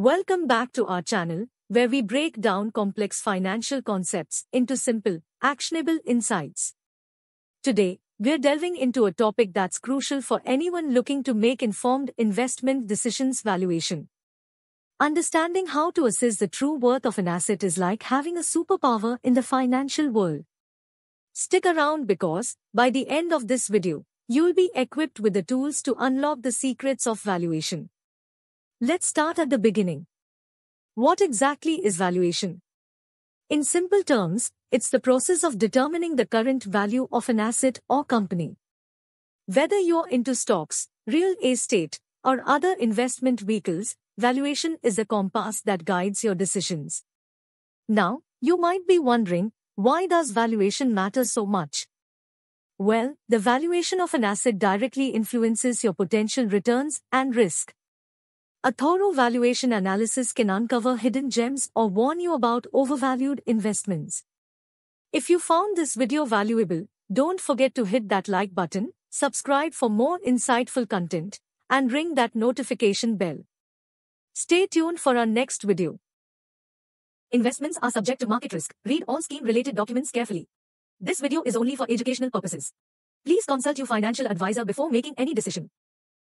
Welcome back to our channel, where we break down complex financial concepts into simple, actionable insights. Today, we're delving into a topic that's crucial for anyone looking to make informed investment decisions valuation. Understanding how to assess the true worth of an asset is like having a superpower in the financial world. Stick around because, by the end of this video, you'll be equipped with the tools to unlock the secrets of valuation. Let's start at the beginning. What exactly is valuation? In simple terms, it's the process of determining the current value of an asset or company. Whether you're into stocks, real estate, or other investment vehicles, valuation is a compass that guides your decisions. Now, you might be wondering, why does valuation matter so much? Well, the valuation of an asset directly influences your potential returns and risk. A thorough valuation analysis can uncover hidden gems or warn you about overvalued investments. If you found this video valuable, don't forget to hit that like button, subscribe for more insightful content, and ring that notification bell. Stay tuned for our next video. Investments are subject to market risk. Read all scheme-related documents carefully. This video is only for educational purposes. Please consult your financial advisor before making any decision.